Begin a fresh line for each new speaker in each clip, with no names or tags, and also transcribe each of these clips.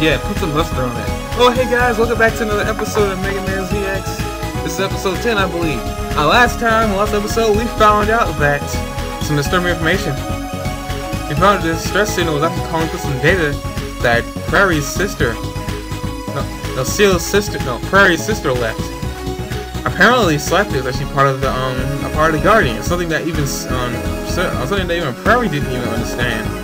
Yeah, put some luster on it. Oh, hey guys, welcome back to another episode of Mega Man ZX. This is episode 10, I believe. Uh, last time, last episode, we found out that some disturbing information. We found the distress signal was actually calling for some data that Prairie's sister, no, no, Seal's sister, no, Prairie's sister left. Apparently, Selective is actually part of the, um, a part of the Guardian. Something that even, um, something that even Prairie didn't even understand.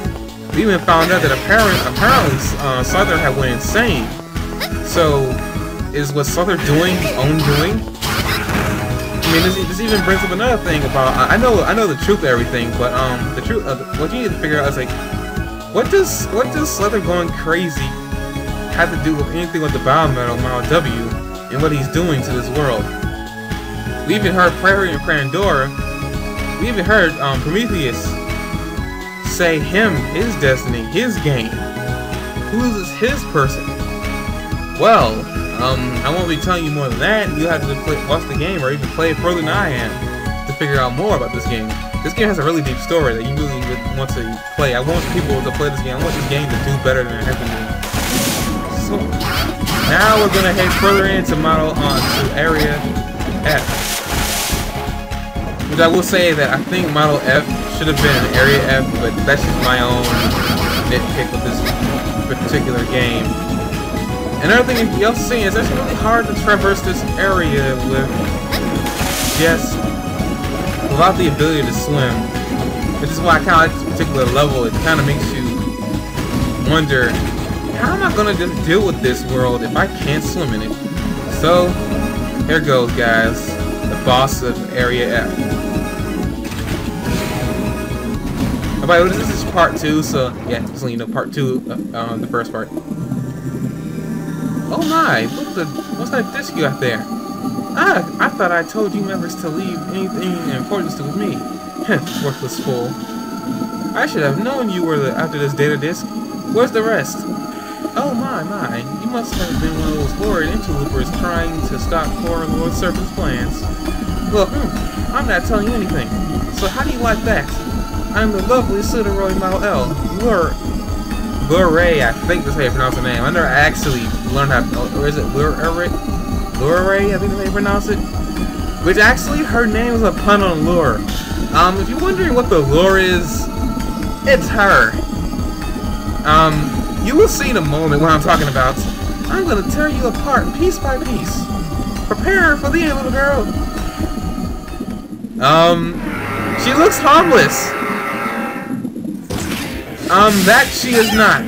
We even found out that apparently, apparently uh, Slither had went insane. So, is what Slither doing his own doing? I mean, this, this, even brings up another thing about. I know, I know the truth of everything, but um, the truth, uh, what you need to figure out is like, what does what does Slither going crazy have to do with anything with the Biometal Model W and what he's doing to this world? We even heard Prairie and Pandora. We even heard um, Prometheus say him, his destiny, his game. Who is his person? Well, um, I won't be telling you more than that. You have to play, watch the game or even play it further than I am to figure out more about this game. This game has a really deep story that you really want to play. I want people to play this game. I want this game to do better than it has been doing. So, now we're gonna head further into model on to area F. Which I will say that I think model F should have been an Area F, but that's just my own nitpick with this particular game. Another thing also see is it's really hard to traverse this area with just without the ability to swim. Which is why I kind of like this particular level. It kind of makes you wonder, how am I going to deal with this world if I can't swim in it? So, here goes, guys. The boss of Area F. This is part two, so yeah, just so you know, part two, uh, uh, the first part. Oh my, what's the, what's that disc you got there? Ah, I thought I told you members to leave anything of importance with me. Worthless fool. I should have known you were the, after this data disk. Where's the rest? Oh my, my, you must have been one of those horrid interlopers trying to stop poor Lord Serpent's plans. Look, hmm, I'm not telling you anything. So how do you like that? I'm the lovely Pseudoroid Model L. Lure. Lure, I think that's how you pronounce the name. I never actually learned how to, or is it Lure? Lure, I think you pronounce it. Which actually, her name is a pun on lure. Um, if you're wondering what the lure is, it's her. Um, you will see in a moment what I'm talking about. I'm gonna tear you apart piece by piece. Prepare for the end, little girl. Um, she looks harmless. Um, that she is not.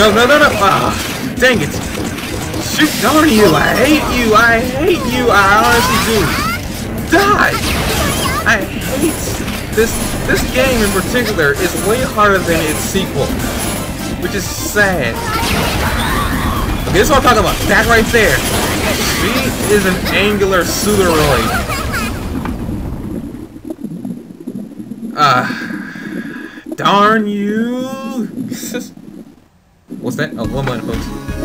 No, no, no, no. Ah, dang it. Shoot, darn you. I hate you. I hate you. I honestly do. Die. I hate this. This game in particular is way harder than its sequel, which is sad. Okay, this is what I'm talking about. That right there. She is an angular Pseudoroid. Ah. Uh, Darn you! What's that? Oh, one moment,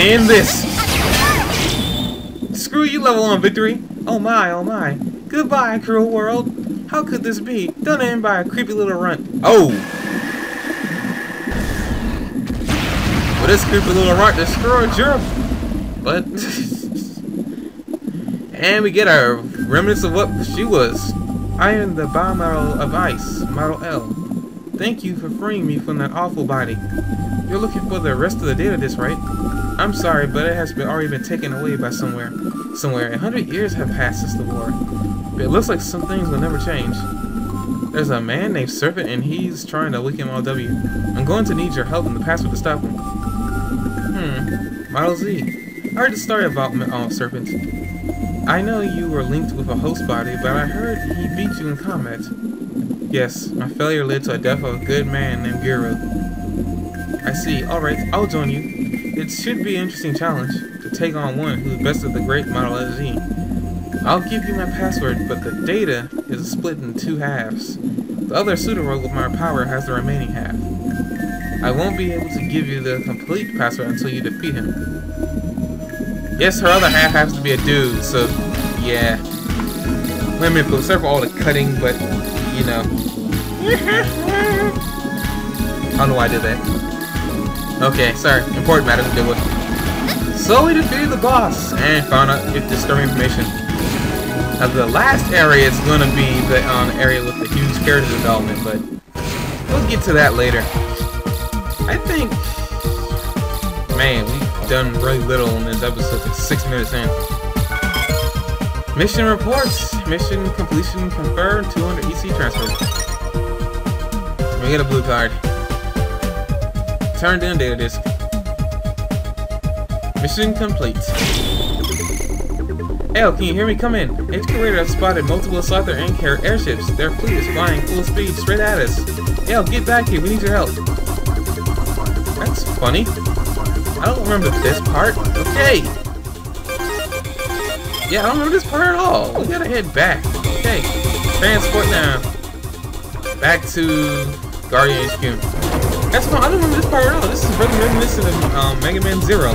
folks. end this! Screw you, level 1 victory! Oh my, oh my. Goodbye, cruel world. How could this be? Done in by a creepy little runt. Oh! Well, this creepy little runt destroyed Europe. But... and we get our remnants of what she was. I am the bomb model of Ice, Model L. Thank you for freeing me from that awful body. You're looking for the rest of the data disk, right? I'm sorry, but it has been already been taken away by somewhere. Somewhere. A hundred years have passed since the war. But it looks like some things will never change. There's a man named Serpent, and he's trying to weaken LW. I'm going to need your help in the password to stop him. Hmm. Model Z. I heard the story about uh, Serpent. I know you were linked with a host body, but I heard he beat you in combat. Yes, my failure led to a death of a good man named Giro. I see. Alright, I'll join you. It should be an interesting challenge to take on one who's best of the great Model Z. I'll give you my password, but the data is split in two halves. The other Pseudoroid with my power has the remaining half. I won't be able to give you the complete password until you defeat him. Yes, her other half has to be a dude, so yeah. Minute, but sorry all the cutting, but you know. I don't know why I did that. Okay, sorry. Important matter to deal with. So we defeated the boss and found out if disturbing information. Now the last area is going to be the um, area with the huge character development, but we'll get to that later. I think, man, we've done really little in this episode, like six minutes in. Mission reports. Mission completion confirmed. 200 EC transfer. Get a blue card. Turned in data disk. Mission complete. Hell, can you hear me? Come in. HQ has spotted multiple Slither Inc. airships. Their fleet is flying full speed straight at us. Hell, get back here. We need your help. That's funny. I don't remember this part. Okay. Yeah, I don't remember this part at all. We gotta head back. Okay. Transport now. Back to Guardian HQ. That's fine. I don't remember this part at all. This is really reminiscent of um, Mega Man Zero.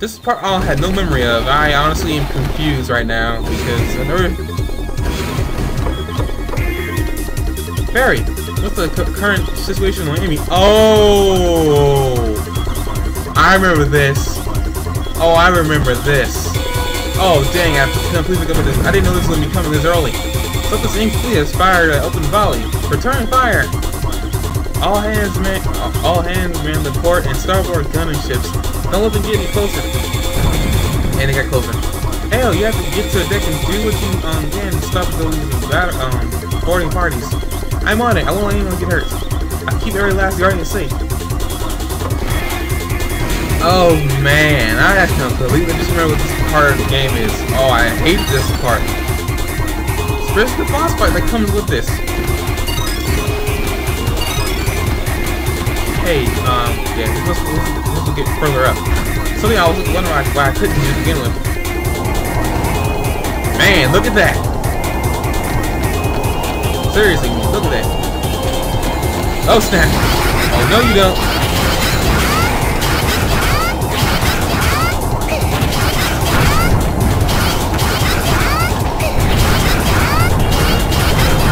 This part I had no memory of. I honestly am confused right now because I never. Barry, what's the current situation on Amy? Oh, I remember this. Oh, I remember this. Oh, dang, I completely forgot this. I didn't know this was going to be coming this early. Something's incomplete has fired an open volley. Return fire! All hands man all hands man the port and starboard gunning ships. Don't let them get any closer. And they got closer. Hell, you have to get to the deck and do what you um can to stop those um boarding parties. I'm on it. I won't let anyone get hurt. I keep every last guardian safe. Oh man, I have completely just remember what this part of the game is. Oh, I hate this part. Especially the boss fight that comes with this. Hey, um, yeah, let's, get further up. Something I was wondering why, I couldn't to begin with. Man, look at that! Seriously, look at that. Oh snap! Oh no you don't!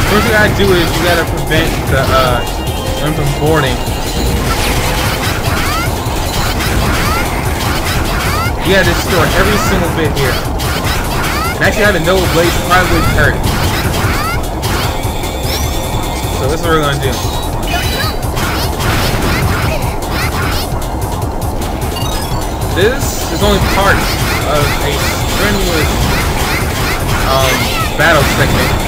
First thing I do is you gotta prevent the uh them from boarding. You gotta destroy every single bit here. And actually have a Nova Blaze probably would hurt. So this is what we're gonna do. This is only part of a strenuous um, battle segment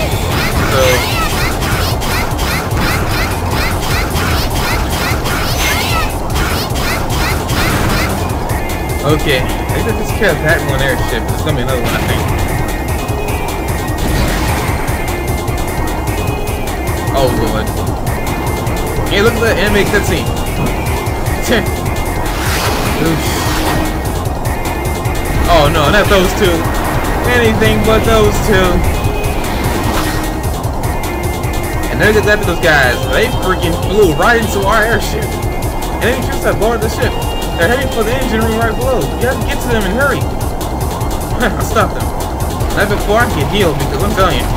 Okay, I think this care of that one airship. There's gonna be another one, I think. Oh lord. Hey, look at the anime cutscene. oh no, not those two. Anything but those two. There gets after those guys. They freaking flew right into our airship. And any troops that boarded the ship. They're heading for the engine room right below. You have to get to them and hurry. I'll stop them. Not before I get healed, because I'm telling you.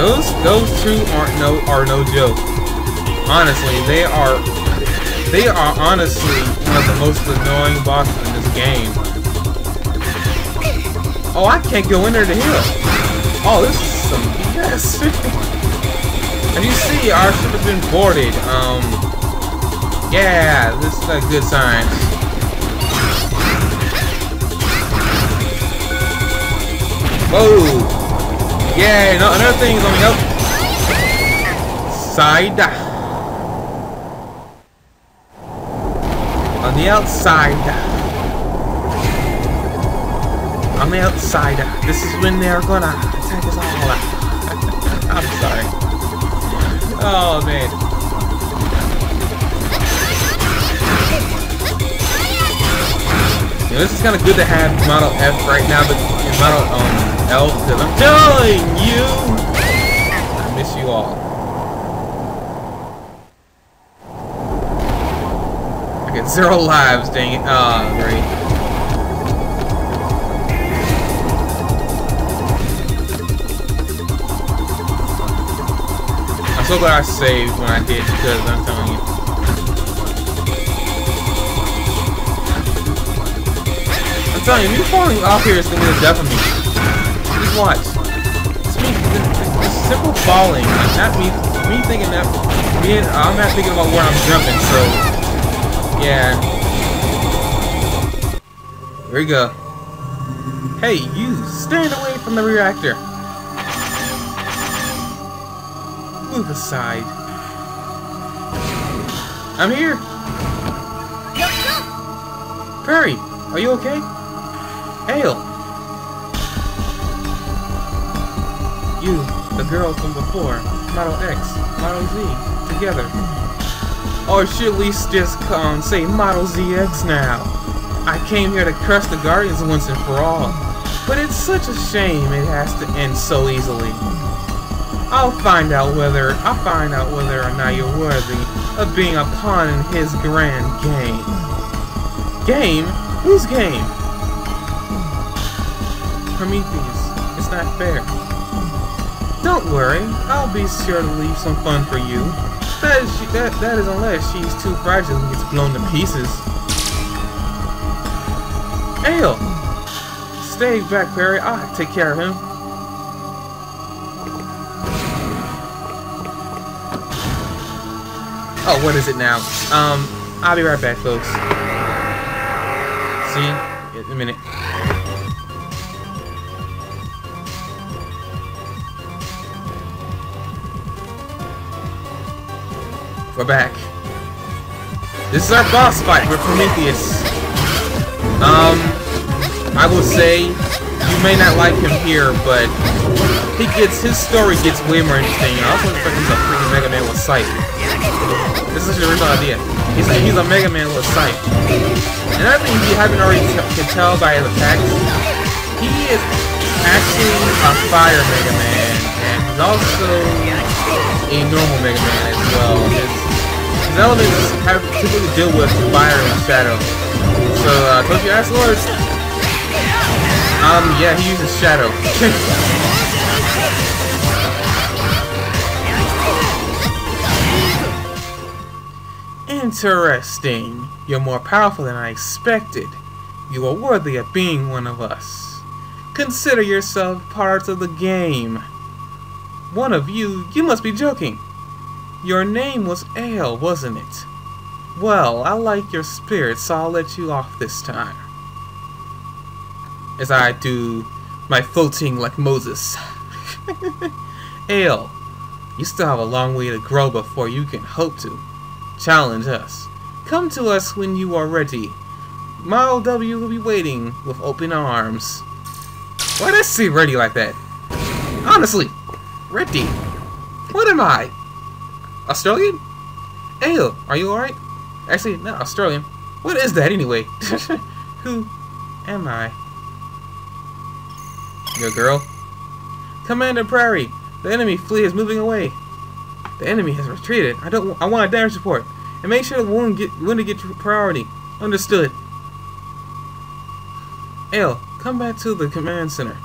Those those two aren't no are no joke. Honestly, they are they are honestly one of the most annoying bosses in this game. Oh, I can't go in there to heal. Oh, this is some BS. As you see, our ship has been boarded. Um, yeah, this is a good sign. Whoa! Yeah, no, another thing is on the outside. On the outside. On the outside. This is when they're gonna attack us all. I'm sorry. Oh man. This is kind of good to have Model F right now, but Model um, Elf, because I'm telling you, I miss you all. I get zero lives, dang it. Oh, great. So glad I saved when I did because I'm telling you. I'm telling you, me falling off here is gonna be the death of me Just watch. It's me, it's simple falling. Not me, me thinking that, me, I'm not thinking about where I'm jumping, so, yeah. Here we go. Hey, you, stand away from the reactor. Move aside. I'm here. Perry, are you okay? Aile, You, the girl from before, Model X, Model Z, together. Or should at least just um, say Model ZX now. I came here to crush the Guardians once and for all, but it's such a shame it has to end so easily. I'll find out whether I'll find out whether or not you're worthy of being a pawn in his grand game. Game? Whose game? Prometheus, it's not fair. Don't worry, I'll be sure to leave some fun for you. That is, that, that is unless she's too fragile and gets blown to pieces. Aile! Stay back, Perry. I'll take care of him. Oh, what is it now? Um, I'll be right back, folks. See? In a minute. We're back. This is our boss fight with Prometheus. Um, I will say, you may not like him here, but he gets, his story gets way more interesting. I also think he's a freaking Mega Man with sight. This is the original idea. He's a, he's a Mega Man with sight. And I think you haven't already can tell by his attacks, he is actually a Fire Mega Man, and he's also a normal Mega Man as well. His elements have typically deal with fire and shadow. So, uh, told you ask Lords. Um, yeah, he uses shadow. Interesting. You're more powerful than I expected. You are worthy of being one of us. Consider yourself part of the game. One of you, you must be joking. Your name was Aile, wasn't it? Well, I like your spirit, so I'll let you off this time. As I do my floating like Moses. Aile, you still have a long way to grow before you can hope to challenge us. Come to us when you are ready. Model W will be waiting with open arms. Why does say ready like that? Honestly, ready. What am I? Australian? Aile, are you alright? Actually, not Australian. What is that anyway? Who am I? Your girl? Commander Prairie, the enemy fleet is moving away. The enemy has retreated. I don't. I want a damage report, and make sure the wound get wounded get priority. Understood. Aile, come back to the command center.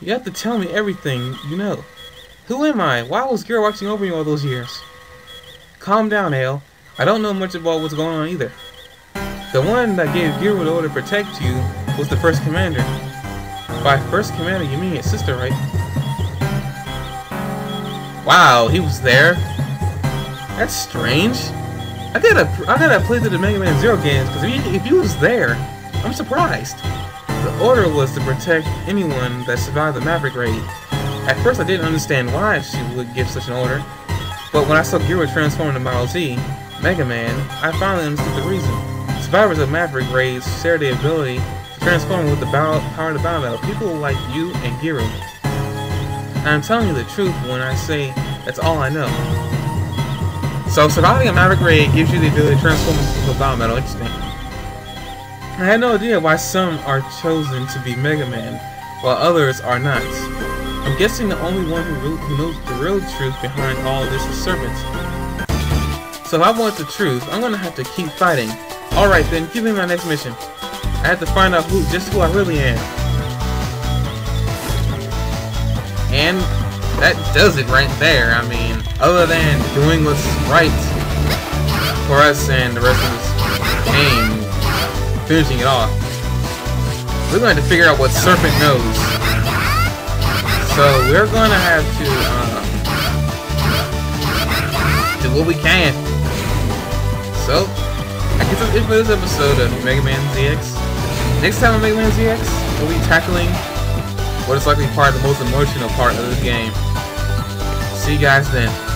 You have to tell me everything you know. Who am I? Why was Giro watching over you all those years? Calm down, Aile. I don't know much about what's going on either. The one that gave Giro the order to protect you was the first commander. By first commander, you mean his sister, right? Wow, he was there. That's strange. I gotta, I gotta play through the Mega Man Zero games because if, if he was there, I'm surprised. The order was to protect anyone that survived the Maverick raid. At first, I didn't understand why she would give such an order, but when I saw Giro transform into Model Z, Mega Man, I finally understood the reason. Survivors of Maverick raids share the ability to transform with the power of the Biometal. People like you and Giro. I'm telling you the truth when I say that's all I know. So surviving a Maverick raid gives you the ability to transform into a Biometal. Interesting. I had no idea why some are chosen to be Mega Man, while others are not. I'm guessing the only one who, who knows the real truth behind all this is Serpent. So if I want the truth, I'm gonna have to keep fighting. Alright then, give me my next mission. I have to find out who just who I really am. And that does it right there. I mean, other than doing what's right for us and the rest of this game, finishing it off, we're going to figure out what Serpent knows. So we're gonna have to uh, do what we can. So I guess that's it for this episode of Mega Man ZX. Next time on Mega Man ZX, we'll be tackling what is likely part of the most emotional part of this game. See you guys then.